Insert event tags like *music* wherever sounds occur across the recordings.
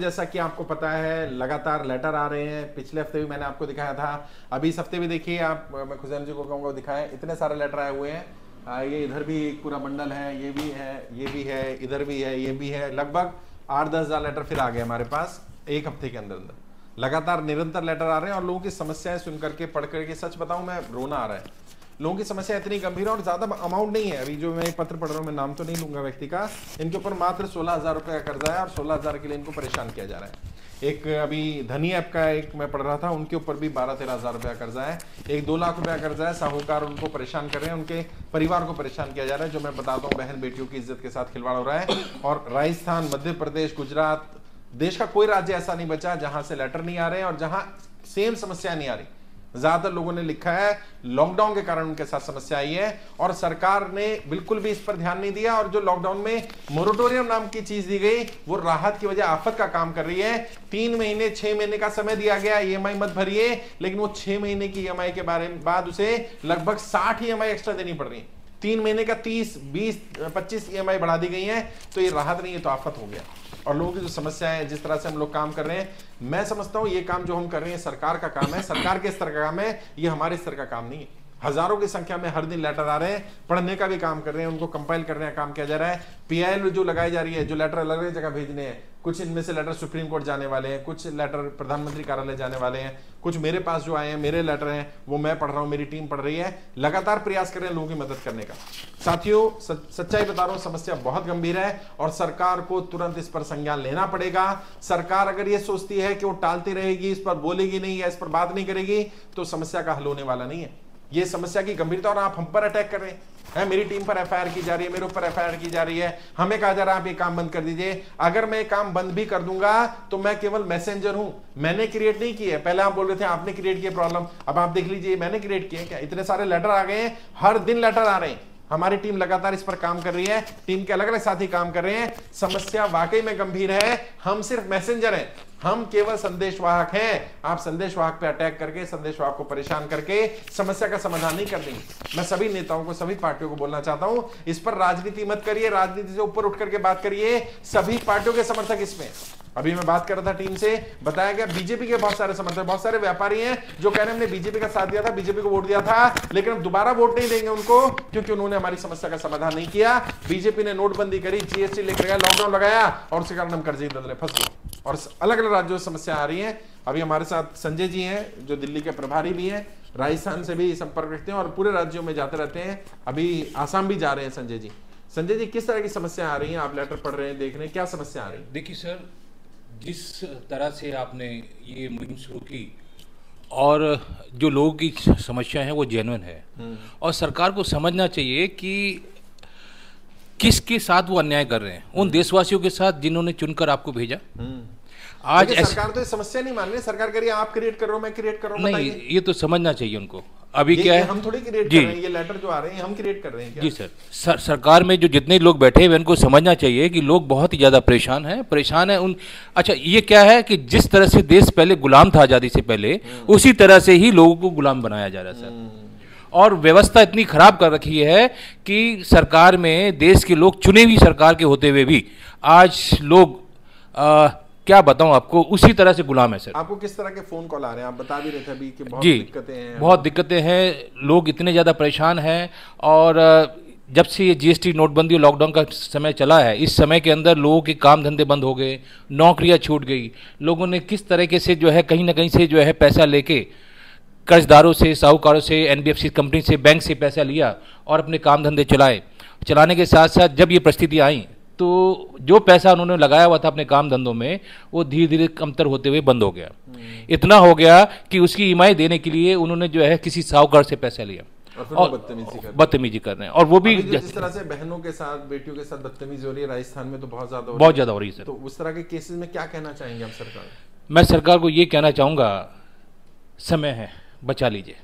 जैसा कि आपको पता है, लगातार लेटर आ रहे हैं। पिछले हफ़्ते भी मैंने आपको दिखाया था। अभी इस हफ़्ते भी देखिए, आप, मैं खुजैन जी को कहूँगा दिखाएँ। इतने सारे लेटर आए हुए हैं। ये इधर भी एक पूरा बंडल है, ये भी है, ये भी है, इधर भी है, ये भी है। लगभग आठ दस हज़ार लेटर फिर आ गए हमारे पास, एक हफ़्ते के अंदर अंदर। लगातार निरंतर लेटर आ रहे हैं और लोगों की समस्याएँ सुन करके पढ़ करके सच बताऊँ मैं, रोना आ रहा है। लोगों की समस्या इतनी गंभीर है और ज़्यादा अमाउंट नहीं है। अभी जो मैं पत्र पढ़ रहा हूँ, मैं नाम तो नहीं लूँगा व्यक्ति का। इनके ऊपर मात्र सोलह हज़ार रुपए का कर्जा है और सोलह हज़ार के लिए इनको परेशान किया जा रहा है। एक अभी धनी ऐप का एक मैं पढ़ रहा था, उनके ऊपर भी बारह तेरह हज़ार रुपया कर्जा है। एक दो लाख रुपया कर्जा है। साहूकार उनको परेशान कर रहे हैं, उनके परिवार को परेशान किया जा रहा है, जो मैं बताता हूँ बहन बेटियों की इज़्ज़त के साथ खिलवाड़ हो रहा है। और राजस्थान, मध्य प्रदेश, गुजरात, देश का कोई राज्य ऐसा नहीं बचा जहाँ से लेटर नहीं आ रहे हैं और जहाँ सेम समस्या नहीं आ रही। ज़्यादातर लोगों ने लिखा है लॉकडाउन के कारण उनके साथ समस्या आई है और सरकार ने बिल्कुल भी इस पर ध्यान नहीं दिया और जो लॉकडाउन में मोरिटोरियम नाम की चीज़ दी गई, वो राहत की वजह आफत का काम कर रही है। तीन महीने, छह महीने का समय दिया गया ईएमआई मत भरिए, लेकिन वो छह महीने की ईएमआई के बारे में, बाद उसे लगभग साठ ई एक्स्ट्रा देनी पड़ रही है। तीन महीने का तीस, बीस, पच्चीस ई बढ़ा दी गई है तो ये राहत नहीं है तो आफत हो गया। और लोगों की जो समस्या है, जिस तरह से हम लोग काम कर रहे हैं, मैं समझता हूँ ये काम जो हम कर रहे हैं, सरकार का काम है। सरकार के स्तर का काम है, ये हमारे स्तर का काम नहीं है। हज़ारों की संख्या में हर दिन लेटर आ रहे हैं, पढ़ने का भी काम कर रहे हैं, उनको कंपाइल करने का काम किया जा रहा है। पीआईएल जो लगाई जा रही है, जो लेटर अलग अलग जगह भेजने हैं, कुछ इनमें से लेटर सुप्रीम कोर्ट जाने वाले हैं, कुछ लेटर प्रधानमंत्री कार्यालय जाने वाले हैं, कुछ मेरे पास जो आए हैं, मेरे लेटर हैं, वो मैं पढ़ रहा हूँ, मेरी टीम पढ़ रही है। लगातार प्रयास कर रहे हैं लोगों की मदद करने का। साथियों सच्चाई बता रहा हूँ, समस्या बहुत गंभीर है और सरकार को तुरंत इस पर संज्ञान लेना पड़ेगा। सरकार अगर ये सोचती है कि वो टालती रहेगी, इस पर बोलेगी नहीं या इस पर बात नहीं करेगी तो समस्या का हल होने वाला नहीं है। ये समस्या की गंभीरता और आप हम पर अटैक कर रहे हैं। है, मेरी टीम पर एफआईआर की जा रही है, मेरे ऊपर एफआईआर की जा रही है। हमें कहा जा रहा है, आप ये काम बंद कर दीजिए। अगर मैं काम बंद भी कर दूँगा तो मैं केवल मैसेंजर हूँ। मैंने क्रिएट नहीं किया पहले आप बोल रहे थे, आपने क्रिएट किया प्रॉब्लम अब आप देख लीजिए, मैंने क्रिएट किया क्या? इतने सारे लेटर आ गए हैं। हर दिन लेटर आ रहे हैं। हमारी टीम लगातार इस पर काम कर रही है। टीम के अलग अलग साथी काम कर रहे हैं। समस्या वाकई में गंभीर है। हम सिर्फ़ मैसेंजर हैं। हम केवल संदेशवाहक हैं। आप संदेशवाहक पे अटैक करके, संदेशवाहक को परेशान करके समस्या का समाधान नहीं कर देंगे मैं सभी नेताओं को, सभी पार्टियों को बोलना चाहता हूँ, इस पर राजनीति मत करिए, राजनीति से ऊपर उठ करके बात करिए। सभी पार्टियों के समर्थक इसमें अभी मैं बात कर रहा था टीम से, बताया गया बीजेपी के बहुत सारे समर्थक, बहुत सारे व्यापारी हैं, जो कह रहे हैं हमने बीजेपी का साथ दिया था, बीजेपी को वोट दिया था, लेकिन हम दोबारा वोट नहीं देंगे उनको, क्योंकि उन्होंने हमारी समस्या का समाधान नहीं किया। बीजेपी ने नोटबंदी करी जीएसटी लेकर गया लॉकडाउन लगाया, और उसके कारण हम कर्जे दलरे फंस गए। और अलग अलग राज्यों से समस्या आ रही है। अभी हमारे साथ संजय जी हैं जो दिल्ली के प्रभारी भी हैं राजस्थान से भी संपर्क रखते हैं और पूरे राज्यों में जाते रहते हैं। अभी आसाम भी जा रहे हैं संजय जी। संजय जी किस तरह की समस्या आ रही है? आप लेटर पढ़ रहे हैं देख रहे हैं क्या समस्या आ रही है? देखिए सर जिस तरह से आपने ये मुहिम शुरू की और जो लोगों की समस्या है वो जेनवन है। हम्म। और सरकार को समझना चाहिए कि किसके साथ वो अन्याय कर रहे हैं? उन देशवासियों के साथ जिन्होंने चुनकर आपको भेजा। हम्म। आज सरकार तो समस्या नहीं मान रही सरकार कह रही है आप क्रिएट कर रहे हो मैं क्रिएट कर रहा हूँ नहीं ये तो समझना चाहिए उनको। अभी क्या है? हम थोड़ी क्रिएट कर रहे हैं ये लेटर जो आ रहे हैं हम क्रिएट कर रहे हैं जी सर। सर सरकार में जो जितने लोग बैठे हुए उनको समझना चाहिए कि लोग बहुत ही ज़्यादा परेशान हैं। परेशान है उन अच्छा ये क्या है कि जिस तरह से देश पहले गुलाम था आज़ादी से पहले हम्म। उसी तरह से ही लोगों को गुलाम बनाया जा रहा है सर। हम्म। और व्यवस्था इतनी खराब कर रखी है कि सरकार में देश के लोग चुने हुई सरकार के होते हुए भी आज लोग आ, क्या बताऊँ आपको उसी तरह से गुलाम है सर। आपको किस तरह के फ़ोन कॉल आ रहे हैं? आप बता भी रहे थे अभी कि बहुत जी दिक्कतें हैं। बहुत दिक्कतें हैं लोग इतने ज़्यादा परेशान हैं और जब से ये जीएसटी नोटबंदी और लॉकडाउन का समय चला है इस समय के अंदर लोगों के काम धंधे बंद हो गए नौकरियाँ छूट गई लोगों ने किस तरीके से जो है कहीं ना कहीं से जो है पैसा लेके कर्जदारों से साहूकारों से एनबीएफसी कंपनी से बैंक से पैसा लिया और अपने काम धंधे चलाए। चलाने के साथ साथ जब ये परिस्थिति आई तो जो पैसा उन्होंने लगाया हुआ था अपने काम धंधों में वो धीरे धीरे कमतर होते हुए बंद हो गया। हम्म। इतना हो गया कि उसकी ईमाई देने के लिए उन्होंने जो है किसी साहूकार से पैसा लिया। और बदतमीजी कर रहे हैं। और वो भी जिस तरह से बहनों के साथ बेटियों के साथ बदतमीजी हो रही है राजस्थान में तो बहुत ज़्यादा बहुत ज़्यादा हो रही है तो उस तरह के केसेस में क्या कहना चाहेंगे आप सरकार? मैं सरकार को ये कहना चाहूँगा समय है। बचा लीजिए।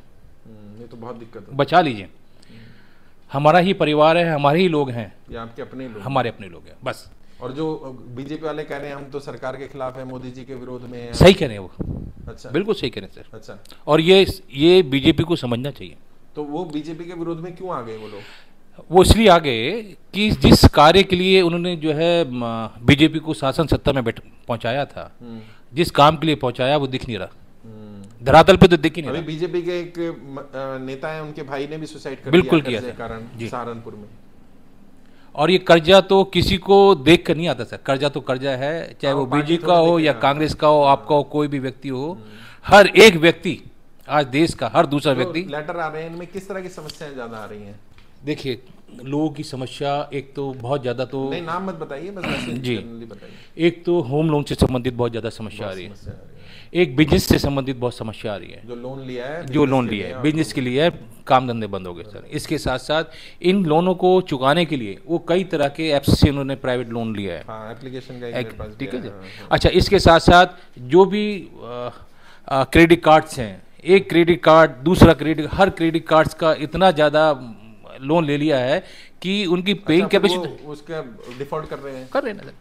हम्म, ये तो बहुत दिक्कत है। बचा लीजिए। हमारा ही परिवार है हमारे ही लोग हैं। ये आपके अपने लोग हमारे अपने लोग हैं बस। और जो बीजेपी वाले कह रहे हैं हम तो सरकार के खिलाफ है मोदी जी के विरोध में है। सही कह रहे हैं वो। अच्छा। बिल्कुल सही कह रहे हैं सर। अच्छा। और ये ये बीजेपी को समझना चाहिए। तो वो बीजेपी के विरोध में क्यों आ गए वो लोग? वो इसलिए आ गए कि जिस कार्य के लिए उन्होंने जो है बीजेपी को शासन सत्ता में बैठ पहुँचाया था हम्म, जिस काम के लिए पहुँचाया वो दिख नहीं रहा। धरातल पे तो दिख ही नहीं अभी बीजेपी के एक नेता है उनके भाई ने भी सुसाइड कर बिल्कुल किया कारण सहारनपुर में। और ये कर्जा तो किसी को देख कर नहीं आता सर। कर्जा तो कर्जा है चाहे हाँ, वो बीजेपी का हो या कांग्रेस का हो आपका हो कोई भी व्यक्ति हो हर एक व्यक्ति आज देश का हर दूसरा जो व्यक्ति लेटर आ रहे हैं इनमें किस तरह की समस्याएँ ज़्यादा आ रही हैं? देखिए लोगों की समस्या एक तो बहुत ज़्यादा तो नहीं नाम मत बताइए बस *clears throat* जी। बताइए। एक तो होम लोन से संबंधित बहुत ज़्यादा है। समस्या आ रही है। एक बिज़नेस से संबंधित बहुत समस्या आ रही है। जो लोन लिया है जो लोन लिया है। बिज़नेस के लिए है काम धंधे बंद हो गए सर इसके साथ साथ इन लोनों को चुकाने के लिए वो कई तरह के ऐप्स से उन्होंने प्राइवेट लोन लिया है। हाँ एप्लीकेशन का ठीक है? हाँ, हाँ। अच्छा इसके साथ साथ जो भी क्रेडिट कार्ड्स हैं एक क्रेडिट कार्ड दूसरा क्रेडिट हर क्रेडिट कार्ड्स का इतना ज़्यादा लोन ले लिया है कि उनकी पेइंग कैपेसिटी उसका डिफ़ॉल्ट कर रहे हैं। कर रहे हैं ना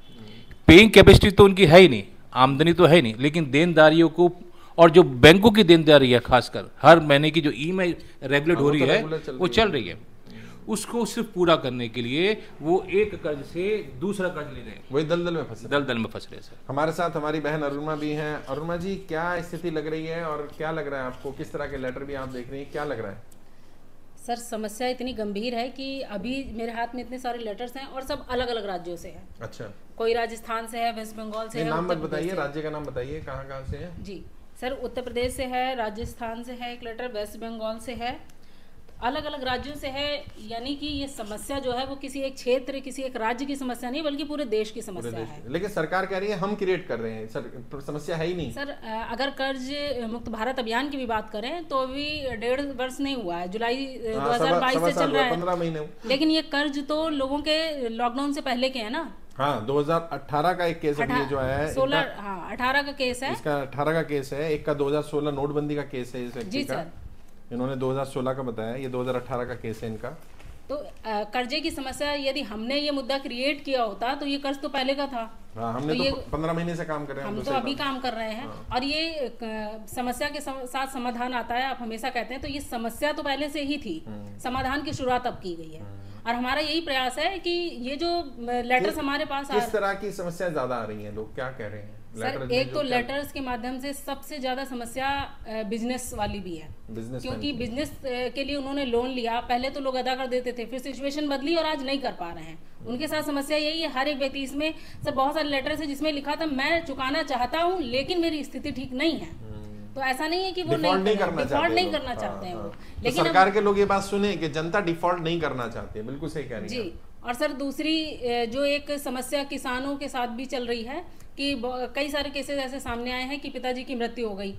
पेइंग कैपेसिटी तो उनकी है ही नहीं। आमदनी तो है नहीं लेकिन देनदारियों को और जो बैंकों की देनदारी है खासकर हर महीने की जो ई एम रेगुलेट हाँ, हो रही तो है वो चल रही है। उसको सिर्फ़ पूरा करने के लिए वो एक कर्ज से दूसरा कर्ज ले रहे हैं। वही दलदल में फंसे दल दल में फंस रहे हैं सर। हमारे साथ हमारी बहन अरुणा भी हैं। अरुणा जी क्या स्थिति लग रही है और क्या लग रहा है आपको? किस तरह के लेटर भी आप देख रही हैं? क्या लग रहा है? सर समस्या इतनी गंभीर है कि अभी मेरे हाथ में इतने सारे लेटर्स हैं और सब अलग अलग राज्यों से हैं। अच्छा। कोई राजस्थान से है वेस्ट बंगाल से है नाम मत बताइए राज्य का नाम बताइए कहाँ कहाँ से है? जी। सर उत्तर प्रदेश से है राजस्थान से है एक लेटर वेस्ट बंगाल से है। अलग अलग राज्यों से है यानी कि ये समस्या जो है वो किसी एक क्षेत्र किसी एक राज्य की समस्या नहीं बल्कि पूरे देश की समस्या देश है। लेकिन सरकार कह रही है हम क्रिएट कर रहे हैं। सर समस्या है ही नहीं। सर अगर कर्ज मुक्त भारत अभियान की भी बात करें तो अभी डेढ़ वर्ष नहीं हुआ है जुलाई दो हाँ, हज़ार बाईस से चल रहा है। महीने लेकिन ये कर्ज तो लोगों के लॉकडाउन से पहले के है ना? हाँ 2018 का एक केस अभी जो है सोलह हाँ अठारह का केस है। इसका 18 का केस है एक का 2016 नोटबंदी का केस है इस व्यक्ति जी का। सर। इन्होंने 2016 का बताया ये 2018 का केस है इनका। तो कर्जे की समस्या यदि हमने ये मुद्दा क्रिएट किया होता तो ये कर्ज तो पहले का था। हाँ हमने तो तो ये- पंद्रह महीने से काम कर रहे हैं हम तो अभी काम कर रहे हैं और ये समस्या के सम, साथ समाधान आता है आप हमेशा कहते हैं तो ये समस्या तो पहले से ही थी। समाधान की शुरुआत अब की गई है। और हमारा यही प्रयास है कि ये जो लेटर्स हमारे पास किस तरह की समस्या ज़्यादा आ रही है लोग? क्या कह रहे हैं? सर एक तो लेटर्स के माध्यम से सबसे ज़्यादा समस्या बिज़नेस वाली भी है। बिज़नेस क्योंकि बिज़नेस के लिए उन्होंने लोन लिया पहले तो लोग अदा कर देते थे फिर सिचुएशन बदली और आज नहीं कर पा रहे हैं। उनके साथ समस्या यही है हर एक व्यक्ति इसमें सर बहुत सारे लेटर्स है जिसमें लिखा था मैं चुकाना चाहता हूँ लेकिन मेरी स्थिति ठीक नहीं है। तो ऐसा नहीं है कि वो डिफ़ॉल्ट नहीं कर- करना डिफ़ॉल्ट चाहते नहीं करना हाँ, चाहते हैं वो। हाँ। तो लेकिन सरकार के लोग ये बात सुने कि जनता डिफ़ॉल्ट नहीं करना चाहती है बिल्कुल सही कह रही जी। और सर दूसरी जो एक समस्या किसानों के साथ भी चल रही है कि कई सारे केसेस ऐसे सामने आए हैं कि पिताजी की मृत्यु हो गई।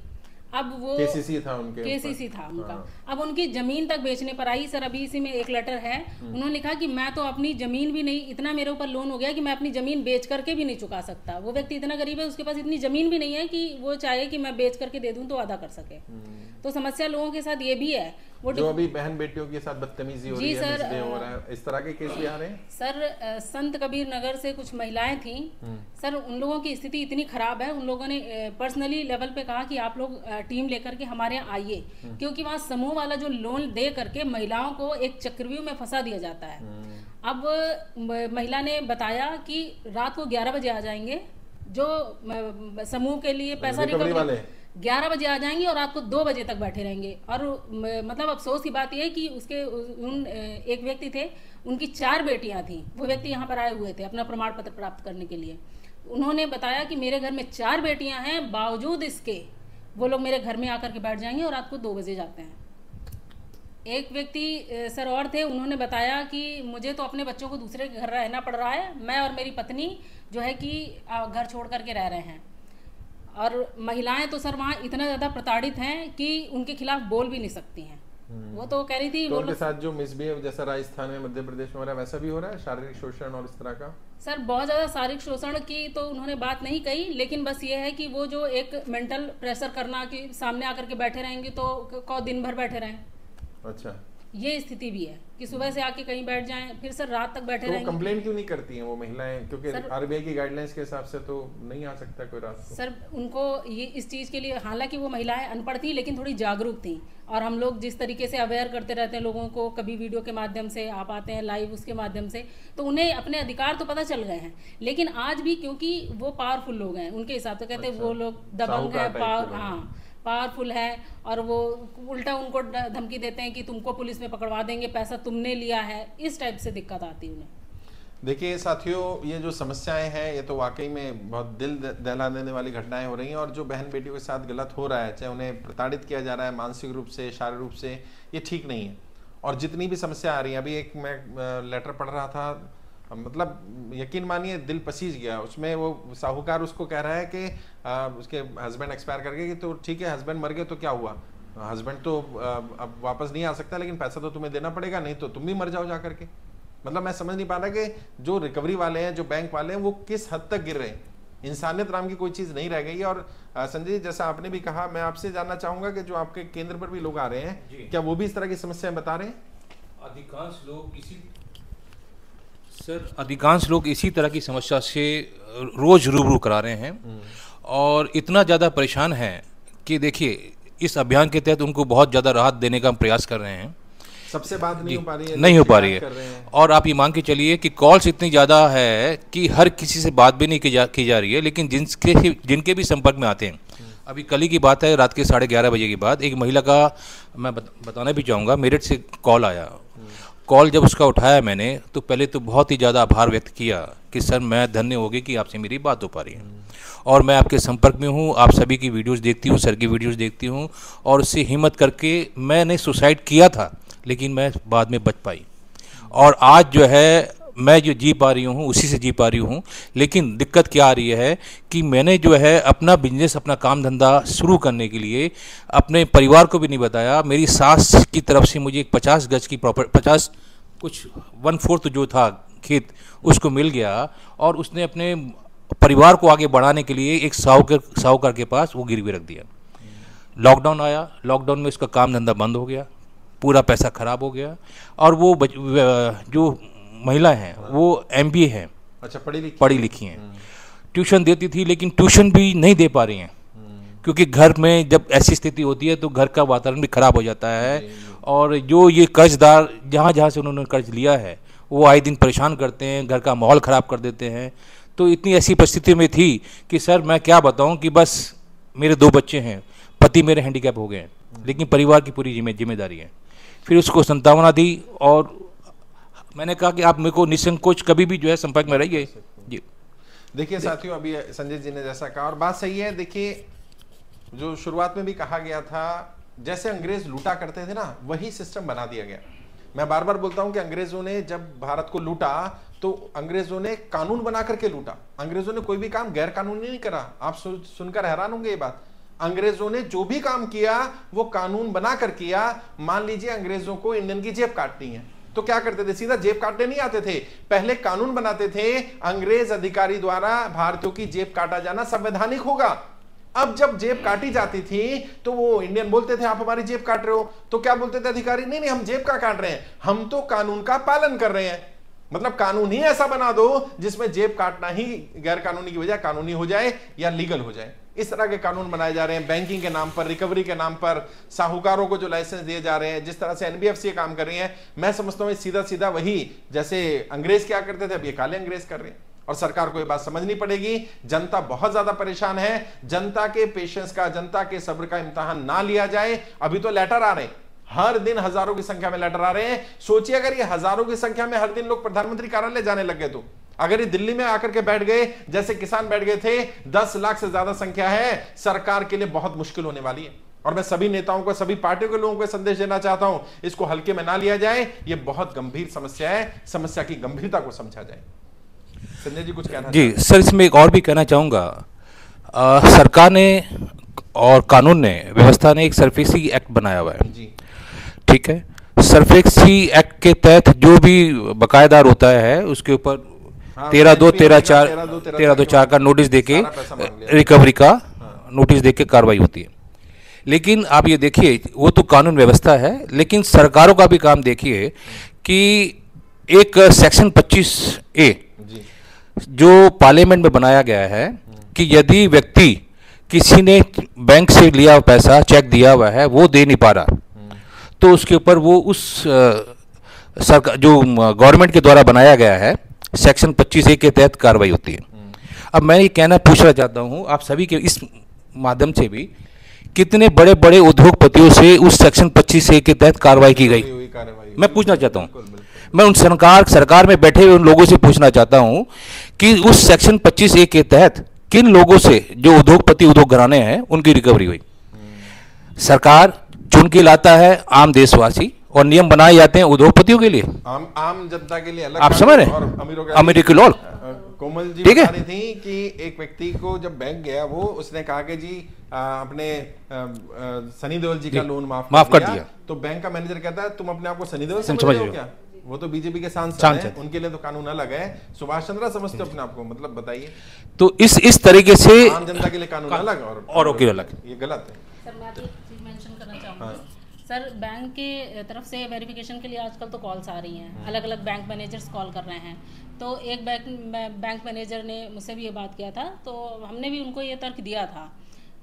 अब वो केसीसी था उनके केसीसी था उनका। हाँ। अब उनकी ज़मीन तक बेचने पर आई। सर अभी इसी में एक लेटर है। हम्म। उन्होंने लिखा कि मैं तो अपनी ज़मीन भी नहीं इतना मेरे ऊपर लोन हो गया कि मैं अपनी ज़मीन बेच करके भी नहीं चुका सकता। वो व्यक्ति इतना गरीब है उसके पास इतनी ज़मीन भी नहीं है कि वो चाहे कि मैं बेच करके दे दूँ तो अदा कर सके। तो समस्या लोगों के साथ ये भी है हम्म। जो अभी बहन बेटियों के साथ बदतमीजी हो रही है सर, हो रहा है। इस तरह के केस भी आ रहे हैं? सर संत कबीर नगर से कुछ महिलाएँ थी। सर उन लोगों की स्थिति इतनी खराब है उन लोगों ने पर्सनली लेवल पे कहा कि आप लोग टीम लेकर के हमारे यहाँ आइए। क्योंकि वहाँ समूह वाला जो लोन दे करके महिलाओं को एक चक्रव्यूह में फंसा दिया जाता है। अब महिला ने बताया कि रात को 11 बजे आ जाएँगे जो समूह के लिए पैसा रिकवरी वाले? ग्यारह बजे आ जाएँगे और रात को दो बजे तक बैठे रहेंगे। और मतलब अफसोस की बात यह है कि उसके, उन एक व्यक्ति थे, उनकी चार बेटियाँ थीं। वो व्यक्ति यहाँ पर आए हुए थे अपना प्रमाण पत्र प्राप्त करने के लिए। उन्होंने बताया कि मेरे घर में चार बेटियाँ हैं, बावजूद इसके वो लोग मेरे घर में आकर के बैठ जाएँगे और रात को दो बजे जाते हैं। एक व्यक्ति सर और थे, उन्होंने बताया कि मुझे तो अपने बच्चों को दूसरे के घर रहना पड़ रहा है। मैं और मेरी पत्नी जो है कि घर छोड़ करके रह रहे हैं। और महिलाएँ तो सर वहाँ इतना ज़्यादा प्रताड़ित हैं कि उनके खिलाफ बोल भी नहीं सकती हैं। वो तो कह रही थी तो उनके साथ जो मिसबिहेव जैसा राजस्थान में मध्य प्रदेश में हो रहा है वैसा भी हो रहा है? शारीरिक शोषण और इस तरह का? सर बहुत ज़्यादा शारीरिक शोषण की तो उन्होंने बात नहीं कही लेकिन बस ये है कि वो जो एक मेंटल प्रेशर करना कि सामने आकर के बैठे रहेंगे तो को दिन भर बैठे रहें। अच्छा। ये स्थिति भी है कि सुबह से आके कहीं बैठ जाएँ फिर सर रात तक बैठे तो रहेंगे। कंप्लेंट क्यों नहीं करती हैं वो महिलाएँ? क्योंकि आरबीआई की गाइडलाइंस के हिसाब से तो नहीं आ सकता कोई रात को। सर उनको ये इस चीज़ के लिए हालाँकि वो महिलाएँ अनपढ़ थी लेकिन थोड़ी जागरूक थी। और हम लोग जिस तरीके से अवेयर करते रहते हैं लोगों को कभी वीडियो के माध्यम से आप आते हैं लाइव उसके माध्यम से तो उन्हें अपने अधिकार तो पता चल गए हैं। लेकिन आज भी क्योंकि वो पावरफुल लोग हैं उनके हिसाब से कहते हैं अच्छा। वो लोग दबंग है पावर हैं। पावरफुल है और वो उल्टा उनको धमकी देते हैं कि तुमको पुलिस में पकड़वा देंगे, पैसा तुमने लिया है, इस टाइप से दिक्कत आती उन्हें। देखिए, साथियों, ये जो समस्याएँ हैं, ये तो वाकई में बहुत दिल दहला देने वाली घटनाएँ हो रही हैं और जो बहन बेटियों के साथ गलत हो रहा है, चाहे उन्हें प्रताड़ित किया जा रहा है, मानसिक रूप से, शारीरिक रूप से, ये ठीक नहीं है। और जितनी भी समस्या आ रही है, अभी एक मैं लेटर पढ़ रहा था मतलब यकीन मानिए दिल पसीज गया। उसमें वो साहूकार उसको कह रहा है कि अ, उसके हस्बैंड एक्सपायर कर गए कि तो ठीक है हस्बैंड मर गए तो क्या हुआ? हस्बैंड तो अ, अब वापस नहीं आ सकता लेकिन पैसा तो तुम्हें देना पड़ेगा नहीं तो तुम भी मर जाओ जा करके मतलब मैं समझ नहीं पा रहा कि जो रिकवरी वाले हैं जो बैंक वाले हैं वो किस हद तक गिर रहे हैं? इंसानियत नाम की कोई चीज़ नहीं रह गई और संजय जी जैसा आपने भी कहा मैं आपसे जानना चाहूँगा कि जो आपके केंद्र पर भी लोग आ रहे हैं क्या वो भी इस तरह की समस्याएँ बता रहे हैं? अधिकांश लोग इसी सर अधिकांश लोग इसी तरह की समस्या से रोज रूबरू करा रहे हैं और इतना ज़्यादा परेशान हैं कि देखिए इस अभियान के तहत उनको बहुत ज़्यादा राहत देने का हम प्रयास कर रहे हैं। सबसे बात नहीं हो पा रही है नहीं हो पा रही है। और आप ये मान के चलिए कि कॉल्स इतनी ज़्यादा है कि हर किसी से बात भी नहीं की जा की जा रही है लेकिन जिनके जिनके भी संपर्क में आते हैं। अभी कल ही की बात है रात के साढ़े ग्यारह बजे की बात। एक महिला का मैं बत, बताना भी चाहूँगा मेरठ से कॉल आया। कॉल जब उसका उठाया मैंने तो पहले तो बहुत ही ज़्यादा आभार व्यक्त किया कि सर मैं धन्य होगी कि आपसे मेरी बात हो पा रही है। और मैं आपके संपर्क में हूँ आप सभी की वीडियोस देखती हूँ सर की वीडियोस देखती हूँ और उससे हिम्मत करके मैंने सुसाइड किया था लेकिन मैं बाद में बच पाई। और आज जो है मैं जो जी पा रही हूँ, उसी से जी पा रही हूँ। लेकिन दिक्कत क्या आ रही है कि मैंने जो है अपना बिज़नेस अपना काम धंधा शुरू करने के लिए अपने परिवार को भी नहीं बताया। मेरी सास की तरफ़ से मुझे एक पचास गज की प्रॉपर पचास कुछ वन फोर्थ जो था खेत, उसको मिल गया और उसने अपने परिवार को आगे बढ़ाने के लिए एक साहूकर, साहूकार के पास वो गिरवी रख दिया। लॉकडाउन आया लॉकडाउन में उसका काम धंधा बंद हो गया, पूरा पैसा खराब हो गया और वो, जो महिला हैं वो एम बी ए हैं। अच्छा पढ़ी लिखी पढ़ी लिखी हैं। ट्यूशन देती थी लेकिन ट्यूशन भी नहीं दे पा रही हैं। क्योंकि घर में जब ऐसी स्थिति होती है तो घर का वातावरण भी खराब हो जाता है। और जो ये कर्जदार जहाँ जहाँ से उन्होंने कर्ज लिया है वो आए दिन परेशान करते हैं घर का माहौल ख़राब कर देते हैं। तो इतनी ऐसी परिस्थिति में थी कि सर मैं क्या बताऊँ कि बस मेरे दो बच्चे हैं पति मेरे हैंडीकैप हो गए हैं लेकिन परिवार की पूरी ज़िम्मेदारी है। फिर उसको संतावना दी और मैंने कहा कि आप मेरे को निसंकोच कभी भी जो है संपर्क में रहिए। जी। देखिए साथियों अभी संजय जी ने जैसा कहा और बात सही है देखिए जो शुरुआत में भी कहा गया था जैसे अंग्रेज़ लूटा करते थे ना वही सिस्टम बना दिया गया। मैं बार बार बोलता हूँ कि अंग्रेज़ों ने जब भारत को लूटा तो अंग्रेज़ों ने कानून बना करके लूटा। अंग्रेज़ों ने कोई भी काम गैर कानूनी नहीं करा। आप सु, सुनकर हैरान होंगे ये बात। अंग्रेज़ों ने जो भी काम किया वो कानून बनाकर किया। मान लीजिए अंग्रेज़ों को इंडियन की जेब काटनी है। तो क्या करते थे? सीधा जेब काटने नहीं आते थे? पहले कानून बनाते थे, अंग्रेज़ अधिकारी द्वारा भारतीयों की जेब काटा जाना संवैधानिक होगा। अब जब जेब काटी जाती थी तो वो इंडियन बोलते थे, आप हमारी जेब काट रहे हो। तो क्या बोलते थे अधिकारी? नहीं नहीं, हम जेब का काट रहे हैं। हम तो कानून का पालन कर रहे हैं। मतलब कानून ही ऐसा बना दो जिसमें जेब काटना ही गैर कानूनी की बजाय कानूनी हो जाए या लीगल हो जाए। इस तरह के कानून बनाए जा रहे हैं, बैंकिंग के नाम पर, रिकवरी के नाम पर, साहूकारों को जो लाइसेंस दिए जा रहे हैं, जिस तरह से एनबीएफसी काम कर रही है, मैं समझता हूँ सीधा सीधा वही, जैसे अंग्रेज़ क्या करते थे, अब ये काले अंग्रेज़ कर रहे हैं। और सरकार को ये बात समझनी पड़ेगी, जनता बहुत ज़्यादा परेशान है, जनता के पेशेंस का, जनता के सब्र का इम्तहान ना लिया जाए, अभी तो लेटर आ रहे हैं। हर दिन हज़ारों की संख्या में लेटर आ रहे हैं। सोचिए अगर ये हज़ारों की संख्या में हर दिन लोग प्रधानमंत्री कार्यालय जाने लग गए तो। अगर ये दिल्ली में आकर के बैठ गए जैसे किसान बैठ गए थे दस लाख से ज़्यादा संख्या है सरकार के लिए बहुत मुश्किल होने वाली है। और मैं सभी नेताओं को सभी पार्टियों के लोगों को संदेश देना चाहता हूँ इसको हल्के में ना लिया जाए। ये बहुत गंभीर समस्या है समस्या की गंभीरता को समझा जाए। संजय जी कुछ कहना जी सर इसमें एक और भी कहना चाहूँगा। अ, सरकार ने और कानून ने व्यवस्था ने एक सरफेसी एक्ट बनाया हुआ है। जी। ठीक है? सरफेसी एक्ट के तहत जो भी बकायेदार होता है उसके ऊपर हाँ, तेरह दो तेरह चार तेरह दो, चार का नोटिस देके। रिकवरी का नोटिस देके कार्रवाई होती है। लेकिन आप ये देखिए वो तो कानून व्यवस्था है लेकिन सरकारों का भी काम देखिए कि एक सेक्शन 25 ए जो। पार्लियामेंट में बनाया गया है कि यदि व्यक्ति किसी ने बैंक से लिया पैसा चेक दिया हुआ है वो दे नहीं पा रहा। तो उसके ऊपर वो उस सरकार जो गवर्नमेंट के द्वारा बनाया गया है सेक्शन 25 ए के तहत कार्रवाई होती है। अब मैं ये कहना पूछना चाहता हूँ आप सभी के इस माध्यम से भी कितने बड़े बड़े उद्योगपतियों से उस सेक्शन 25 ए के तहत कार्रवाई की गई? मैं पूछना चाहता हूँ। मैं उन सरकार सरकार में बैठे हुए उन लोगों से पूछना चाहता हूँ कि उस सेक्शन 25 ए के तहत किन लोगों से जो उद्योगपति उद्योग घराने हैं उनकी रिकवरी हुई? सरकार चुन के लाता है आम देशवासी और नियम बनाए जाते हैं उद्योगपतियों के लिए आम आम जनता के लिए अलग आप समझ रहे कानून हैं? अमीरों के अमीरी की लौट अ, कोमल जी ठीक है? बता रही थी कि एक व्यक्ति को जब बैंक गया वो उसने कहा कि जी आ, अपने सनी देओल जी का लोन माफ़ माफ़ कर दिया। तो बैंक का मैनेजर कहता है तुम अपने आप को सनी देओल समझ रहे हो क्या वो तो बीजेपी के सांसद सांसद। हैं उनके लिए तो कानून अलग है सुभाष चंद्र समझते अपने आप को मतलब बताइए तो इस इस तरीके से आम जनता के लिए कानून अलग और औरों के अलग। ये गलत है चाहूँगी सर बैंक के तरफ़ से वेरिफिकेशन के लिए आजकल तो कॉल्स आ रही हैं। अलग अलग बैंक मैनेजर्स कॉल कर रहे हैं। तो एक बैंक बैंक मैनेजर ने मुझसे भी ये बात किया था तो हमने भी उनको ये तर्क दिया था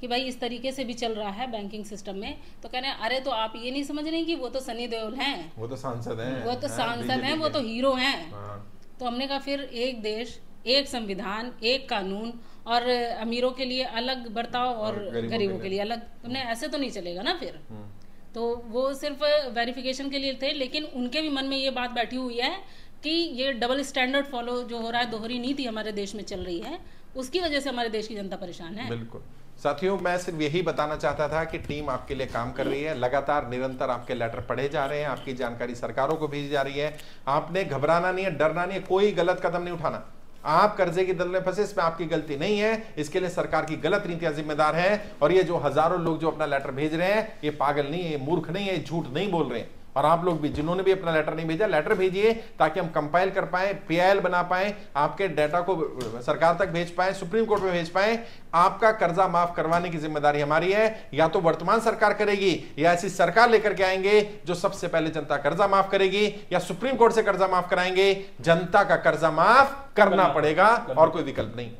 कि भाई इस तरीके से भी चल रहा है बैंकिंग सिस्टम में। तो कहने अरे तो आप ये नहीं समझ रहे कि वो तो सनी देओल हैं? वो तो सांसद हैं। वो तो हाँ, सांसद हैं वो तो हीरो हैं। हाँ, तो हमने कहा फिर एक देश एक संविधान एक कानून और अमीरों के लिए अलग बर्ताव और और गरीबों गरीबों के के लिए अलग। तुमने ऐसे तो नहीं चलेगा ना फिर। हम्म। तो वो सिर्फ़ वेरिफिकेशन के लिए थे लेकिन उनके भी मन में ये बात बैठी हुई है कि ये डबल स्टैंडर्ड फॉलो जो हो रहा है दोहरी नीति हमारे देश में चल रही है उसकी वजह से हमारे देश की जनता परेशान है। बिल्कुल। साथियों मैं सिर्फ़ यही बताना चाहता था कि टीम आपके लिए काम कर रही है लगातार निरंतर आपके लेटर पढ़े जा रहे हैं आपकी जानकारी सरकारों को भेजी जा रही है। आपने घबराना नहीं है डरना नहीं है कोई गलत कदम नहीं उठाना। आप कर्जे की दल में फंसे, इसमें आपकी गलती नहीं है। इसके लिए सरकार की गलत नीतियाँ जिम्मेदार हैं। और ये जो हज़ारों लोग जो अपना लेटर भेज रहे हैं, ये पागल नहीं है मूर्ख नहीं है झूठ नहीं बोल रहे हैं। और आप लोग भी जिन्होंने भी अपना लेटर नहीं भेजा लेटर भेजिए ताकि हम कंपाइल कर पाए पीआईएल बना पाए आपके डाटा को सरकार तक भेज पाए सुप्रीम कोर्ट में भेज पाए। आपका कर्जा माफ़ करवाने की ज़िम्मेदारी हमारी है। या तो वर्तमान सरकार करेगी या ऐसी सरकार लेकर के आएँगे जो सबसे पहले जनता कर्जा माफ़ करेगी या सुप्रीम कोर्ट से कर्जा माफ़ कराएँगे। जनता का कर्जा माफ़ करना पड़ेगा। और कोई विकल्प नहीं।